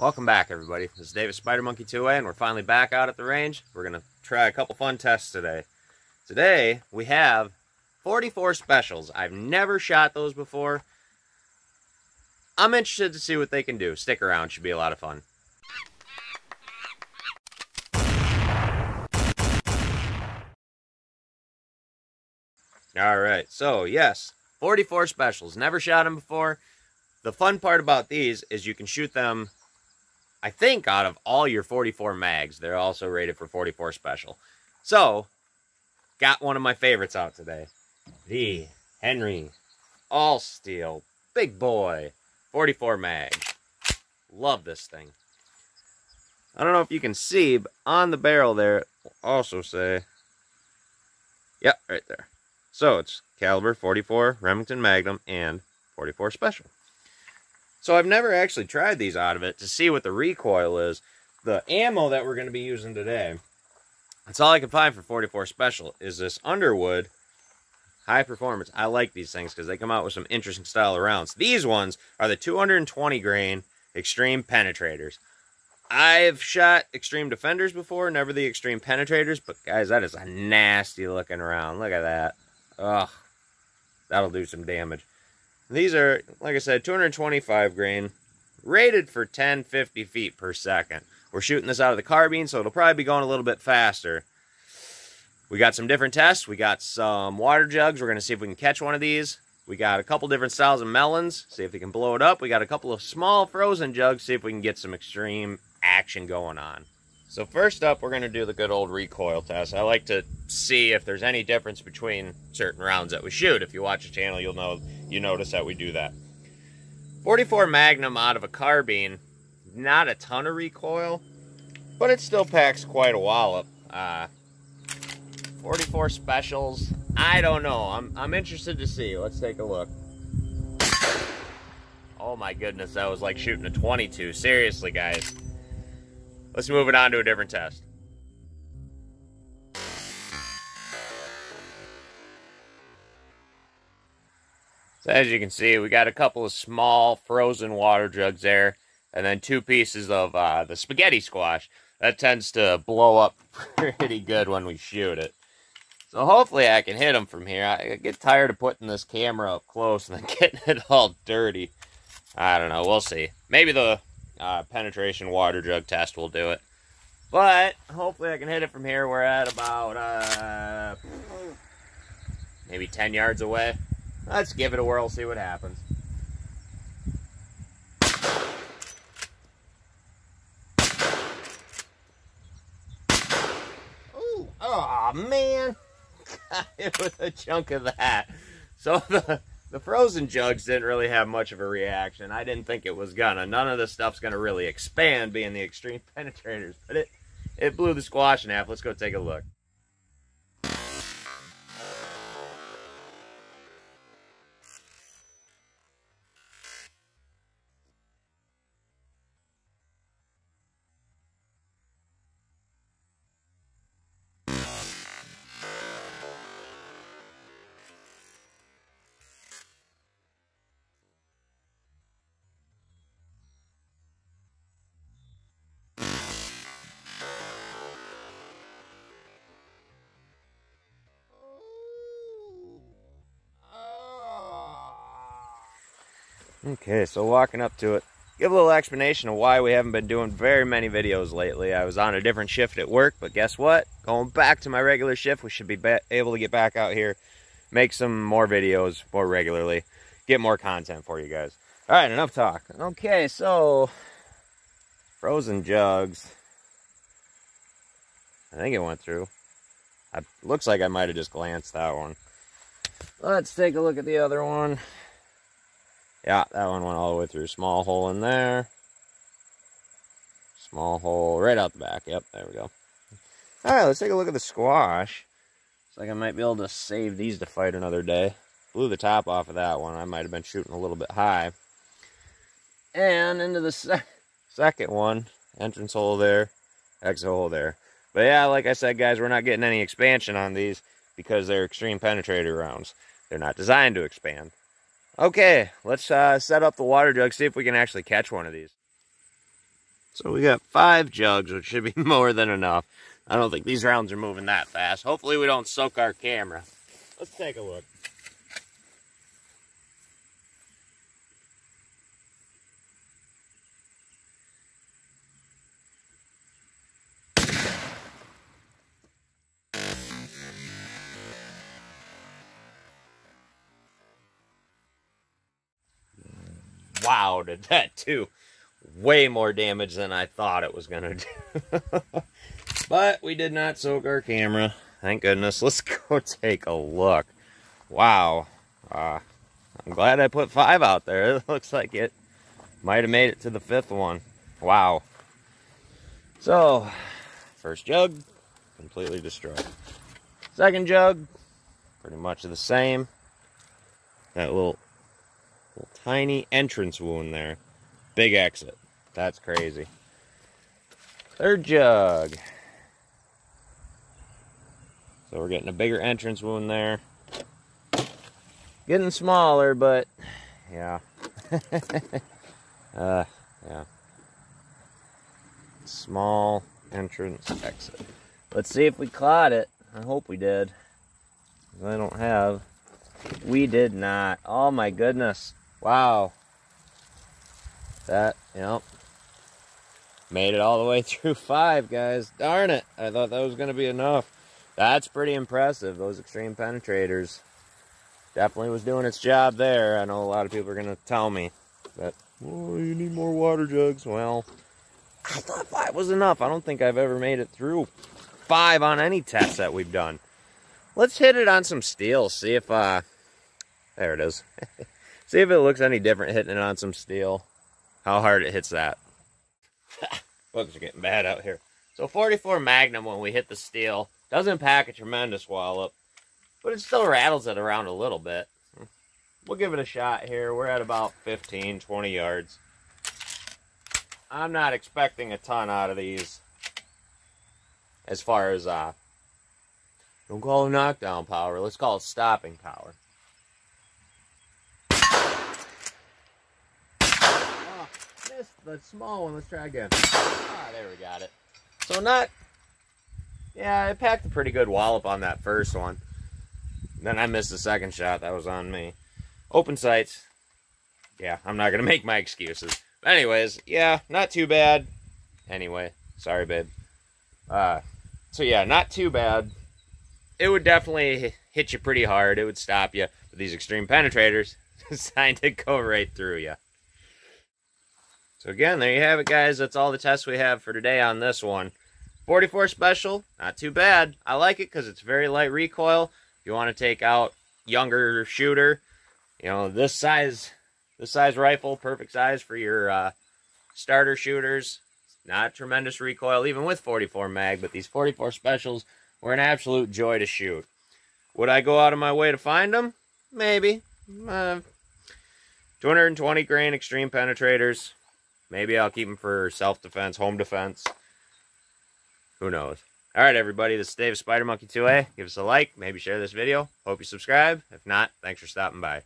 Welcome back, everybody. This is David Spider Monkey 2A, and we're finally back out at the range. We're going to try a couple fun tests today. Today, we have 44 specials. I've never shot those before. I'm interested to see what they can do. Stick around, should be a lot of fun. All right, so yes, 44 specials. Never shot them before. The fun part about these is you can shoot them I think out of all your 44 mags, they're also rated for 44 special. So, got one of my favorites out today. The Henry All Steel Big Boy 44 mag. Love this thing. I don't know if you can see, but on the barrel there, also say, yep, right there. So it's caliber 44 Remington Magnum and 44 Special. So I've never actually tried these out of it to see what the recoil is. The ammo that we're going to be using today, that's all I can find for 44 Special, is this Underwood High Performance. I like these things because they come out with some interesting style of rounds. These ones are the 220 grain Extreme Penetrators. I've shot Extreme Defenders before, never the Extreme Penetrators, but guys, that is a nasty looking round. Look at that. Ugh. That'll do some damage. These are, like I said, 225 grain, rated for 1050 feet per second. We're shooting this out of the carbine, so it'll probably be going a little bit faster. We got some different tests. We got some water jugs. We're going to see if we can catch one of these. We got a couple different styles of melons, see if we can blow it up. We got a couple of small frozen jugs, see if we can get some extreme action going on. So first up, we're going to do the good old recoil test. I like to see if there's any difference between certain rounds that we shoot. If you watch the channel, you'll know you notice that we do that. 44 Magnum out of a carbine, not a ton of recoil, but it still packs quite a wallop. Uh, 44 Specials, I don't know. I'm, I'm interested to see. Let's take a look. Oh my goodness, that was like shooting a 22. Seriously, guys. Let's move it on to a different test. So as you can see, we got a couple of small frozen water jugs there, and then two pieces of uh, the spaghetti squash. That tends to blow up pretty good when we shoot it. So hopefully I can hit them from here. I get tired of putting this camera up close and then getting it all dirty. I don't know. We'll see. Maybe the uh, penetration water jug test will do it. But hopefully I can hit it from here. We're at about uh, maybe 10 yards away. Let's give it a whirl, see what happens. Oh man, it with a chunk of that. So the the frozen jugs didn't really have much of a reaction. I didn't think it was gonna. None of the stuff's gonna really expand being the extreme penetrators, but it it blew the squash in half. Let's go take a look. Okay, so walking up to it, give a little explanation of why we haven't been doing very many videos lately. I was on a different shift at work, but guess what? Going back to my regular shift, we should be able to get back out here, make some more videos more regularly, get more content for you guys. All right, enough talk. Okay, so frozen jugs. I think it went through. It looks like I might have just glanced that one. Let's take a look at the other one. Yeah, that one went all the way through. Small hole in there. Small hole right out the back. Yep, there we go. All right, let's take a look at the squash. Looks like I might be able to save these to fight another day. Blew the top off of that one. I might have been shooting a little bit high. And into the se second one. Entrance hole there. Exit hole there. But yeah, like I said, guys, we're not getting any expansion on these because they're extreme penetrator rounds. They're not designed to expand. Okay, let's uh, set up the water jug, see if we can actually catch one of these. So we got five jugs, which should be more than enough. I don't think these rounds are moving that fast. Hopefully we don't soak our camera. Let's take a look. Wow, did that do way more damage than I thought it was going to do. but we did not soak our camera. Thank goodness. Let's go take a look. Wow. Uh, I'm glad I put five out there. It looks like it might have made it to the fifth one. Wow. So, first jug, completely destroyed. Second jug, pretty much the same. That little, tiny entrance wound there. Big exit. That's crazy. Third jug. So we're getting a bigger entrance wound there. Getting smaller, but yeah. uh, yeah. Small entrance exit. Let's see if we caught it. I hope we did. I don't have. We did not. Oh my goodness. Wow. That, yep. Made it all the way through five, guys. Darn it. I thought that was going to be enough. That's pretty impressive. Those extreme penetrators definitely was doing its job there. I know a lot of people are going to tell me that, oh, you need more water jugs. Well, I thought five was enough. I don't think I've ever made it through five on any test that we've done. Let's hit it on some steel. See if, uh, there it is. see if it looks any different hitting it on some steel. How hard it hits that. Bugs are getting bad out here. So 44 Magnum when we hit the steel doesn't pack a tremendous wallop, but it still rattles it around a little bit. We'll give it a shot here. We're at about 15, 20 yards. I'm not expecting a ton out of these as far as, uh, don't call it knockdown power. Let's call it stopping power. Oh, missed the small one. Let's try again. Ah, there we got it. So not yeah, I packed a pretty good wallop on that first one. Then I missed the second shot. That was on me. Open sights. Yeah, I'm not going to make my excuses. But anyways, yeah, not too bad. Anyway, sorry, babe. Uh, so yeah, not too bad. It would definitely hit you pretty hard. It would stop you. But these extreme penetrators designed to go right through you. So again, there you have it, guys. That's all the tests we have for today on this one. 44 special, not too bad. I like it because it's very light recoil. If you want to take out younger shooter, you know, this size, this size rifle, perfect size for your uh, starter shooters. Not tremendous recoil, even with 44 mag, but these 44 specials were an absolute joy to shoot. Would I go out of my way to find them? Maybe. Uh, 220 grain extreme penetrators. Maybe I'll keep them for self-defense, home defense. Who knows? All right, everybody. This is Dave Spider Monkey 2A. Give us a like. Maybe share this video. Hope you subscribe. If not, thanks for stopping by.